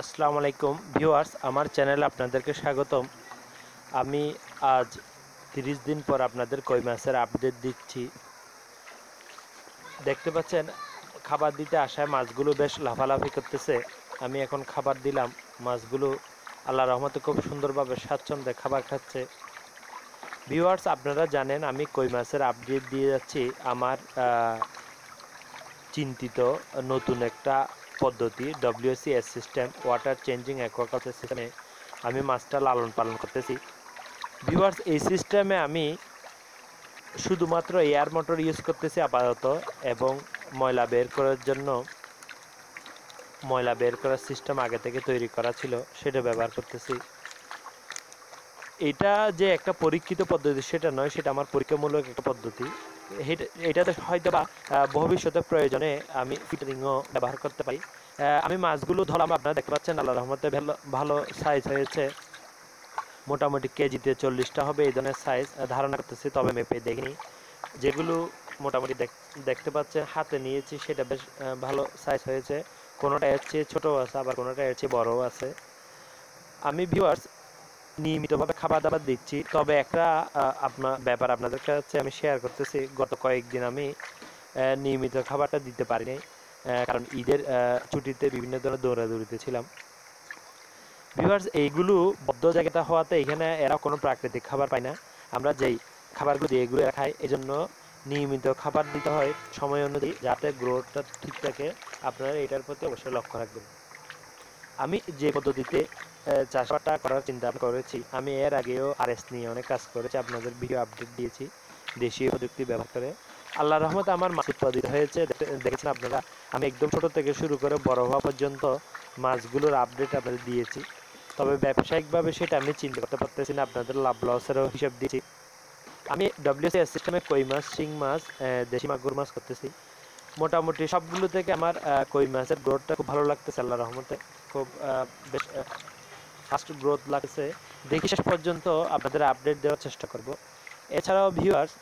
আসসালামু আলাইকুম। ভিউয়ার্স, আমার চ্যানেলে আপনাদেরকে স্বাগতম। আমি আজ তিরিশ দিন পর আপনাদের কই মাছের আপডেট দিচ্ছি। দেখতে পাচ্ছেন, খাবার দিতে আসায় মাছগুলো বেশ লাফালাফি করতেছে। আমি এখন খাবার দিলাম। মাছগুলো আল্লাহ রহমতে খুব সুন্দরভাবে স্বাচ্ছন্দ্যে খাবার খাচ্ছে। ভিউয়ার্স, আপনারা জানেন, আমি কই মাছের আপডেট দিয়ে যাচ্ছি। আমার চিন্তিত নতুন একটা পদ্ধতি W C S system water changing aquaculture সিস্টেমে আমি মাছটা লালন পালন করতেছি। ভিউয়ার্স এই সিস্টেমে আমি শুধুমাত্র এয়ার মোটর ইউজ করতেছি আপাতত এবং ময়লা বের করার জন্য, ময়লা বের করার সিস্টেম আগে থেকে তৈরি করা ছিল, সেটা ব্যবহার করতেছি। এটা যে একটা পরীক্ষিত পদ্ধতি, সেটা নয়, সেটা আমার পরীক্ষামূলক একটা পদ্ধতি। এটা- এটাতে হয়তো বা ভবিষ্যতের প্রয়োজনে আমি ফিটারিংও ব্যবহার করতে পারি। আমি মাছগুলো ধরলাম, আপনারা দেখতে পাচ্ছেন আল্লাহ রহমতে ভালো সাইজ হয়েছে। মোটামুটি কেজিতে চল্লিশটা হবে, এই ধরনের সাইজ ধারণা করতেছি, তবে মেপে দেখিনি। যেগুলো মোটামুটি দেখ- দেখতে পাচ্ছেন, হাতে নিয়েছি, সেটা বেশ ভালো সাইজ হয়েছে। কোনোটা এর চেয়ে ছোটো আছে, আবার কোনোটা এর চেয়ে বড়ও আছে। আমি ভিউয়ার্স নিয়মিতভাবে খাবার দাবার দিচ্ছি। তবে একটা আপনার ব্যাপার আপনাদের কাছে আমি শেয়ার করতেছি। গত কয়েকদিন আমি নিয়মিত খাবারটা দিতে পারিনি কারণ ঈদের ছুটিতে বিভিন্ন ধরনের দৌড়াদৌড়িতে ছিলাম। ভিউয়ার্স এইগুলো বদ্ধ জায়গাটা হওয়াতে এখানে এরা কোনো প্রাকৃতিক খাবার পায় না। আমরা যেই খাবারগুলো দিয়ে এগুলো খাই এই জন্য নিয়মিত খাবার দিতে হয়। সময় অনুযায়ী যাতে গ্রোথটা ঠিক থাকে, আপনারা এটার প্রতি অবশ্যই লক্ষ্য রাখবেন। আমি যে পদ্ধতিতে চাষবাসটা করার চিন্তা করেছি, আমি এর আগেও আরএস নিয়ে অনেক কাজ করেছি, আপনাদের ভিডিও আপডেট দিয়েছি, দেশীয় প্রযুক্তি ব্যবহার করে। আল্লাহ রহমত আমার মাছ উৎপাদিত হয়েছে দেখেছেন আপনারা? আমি একদম ছোট থেকে শুরু করে বড় হওয়া পর্যন্ত মাছগুলোর আপডেট আপনাদের দিয়েছি। তবে ব্যবসায়িকভাবে সেটা আমি চিন্তা করতে পারতেছি না, আপনাদের লাভ লসেরও হিসাব দিয়েছি। আমি ডব্লিউসি সিস্টেমে কই মাছ, শিং মাছ দেশি মাগুর মাছ করতেছি। মোটামুটি সবগুলো থেকে আমার কই মাছের গ্রোথটা খুব ভালো লাগতেছে আল্লাহ রহমতে। খুব বেশ ফাস্ট গ্রোথ লাগছে। দেখি শেষ পর্যন্ত আপনাদের আপডেট দেওয়ার চেষ্টা করব। এছাড়াও ভিউয়ার্স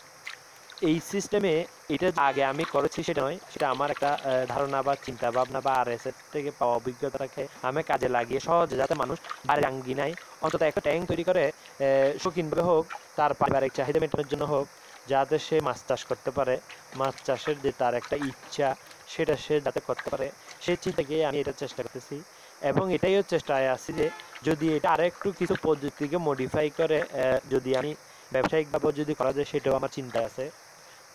এই সিস্টেমে এটা আগে আমি করেছি সেটা নয়, সেটা আমার একটা ধারণা বা চিন্তা ভাবনা বা আর এস থেকে পাওয়া অভিজ্ঞতাটাকে আমি কাজে লাগিয়ে সহজে যাতে মানুষ বাড়ির আঙ্গিনায় অন্তত একটা ট্যাঙ্ক তৈরি করে শৌখিনভাবে হোক, তার পারিবারিক চাহিদা মেটানোর জন্য হোক, যাতে সে মাছ চাষ করতে পারে। মাছ চাষের যে তার একটা ইচ্ছা, সেটা সে যাতে করতে পারে সেই চিন্তাকে আমি এটা চেষ্টা করতেছি। এবং এটাইও চেষ্টায় আছি যে যদি এটা আরেকটু কিছু পদ্ধতিকে মডিফাই করে যদি আমি ব্যবসায়িকভাবে যদি করা যায় সেটাও আমার চিন্তায় আছে।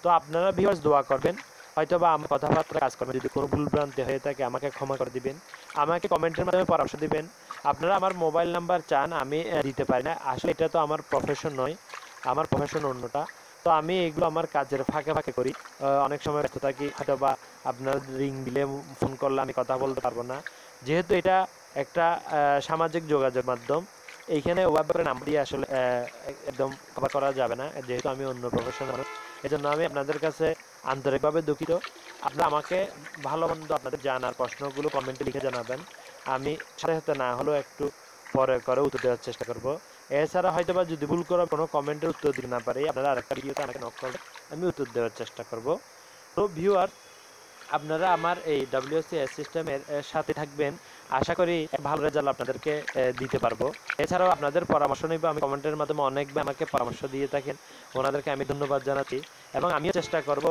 তো আপনারা ভিউয়ার্স দোয়া করবেন হয়তো বা আমার কথাবার্তা কাজ করবেন, যদি কোনো ভুল ভ্রান্তি হয়ে থাকে আমাকে ক্ষমা করে দিবেন, আমাকে কমেন্টের মাধ্যমে পরামর্শ দিবেন। আপনারা আমার মোবাইল নাম্বার চান, আমি দিতে পারি না। আসলে এটা তো আমার প্রফেশন নয়, আমার প্রফেশন অন্যটা। তো আমি এগুলো আমার কাজের ফাঁকে ফাঁকে করি। অনেক সময় ব্যস্ত থাকি, হয়তো বা আপনার রিং দিলে ফোন করলে আমি কথা বলতে পারব না। যেহেতু এটা একটা সামাজিক যোগাযোগ মাধ্যম, এইখানে ওভাবে নাম দিয়ে আসলে একদম কভার করা যাবে না, যেহেতু আমি অন্য প্রফেশনাল মানুষ। এজন্য আমি আপনাদের কাছে আন্তরিকভাবে দুঃখিত। আপনারা আমাকে ভালো মন্দ আপনাদের জানার প্রশ্নগুলো কমেন্টে লিখে জানাবেন। আমি সাথে সাথে না হলেও একটু পরে করে উত্তর দেওয়ার চেষ্টা করব। এছাড়া হয়তো বা যদি ভুল করে কোনো কমেন্টের উত্তর দিতে না পারি, আপনারা আরেকটা ভিডিওতে আমাকে নক করবেন আমি উত্তর দেওয়ার চেষ্টা করব। তো ভিউয়ার আপনারা আমার এই ডাব্লিউসি সিস্টেমের সাথে থাকবেন। আশা করি ভালো রেজাল্ট আপনাদেরকে দিতে পারব। এছাড়াও আপনাদের পরামর্শ নিব। আমি কমেন্টের মাধ্যমে অনেকবার আমাকে পরামর্শ দিয়ে থাকেন। ওনাদেরকে আমি ধন্যবাদ জানাচ্ছি। এবং আমিও চেষ্টা করব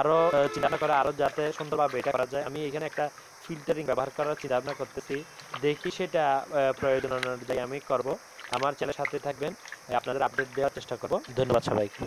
আরও চিন্তা করে আরও যাতে সুন্দরভাবে এটা করা যায়। আমি এখানে একটা ফিল্টারিং ব্যবহার করার চিন্তা ভাবনা করতেছি। দেখি সেটা প্রয়োজন অনুযায়ী আমি করব। আমার চ্যানেলের সাথে থাকবেন। আপনাদের আপডেট দেওয়ার চেষ্টা করব। ধন্যবাদ সবাইকে।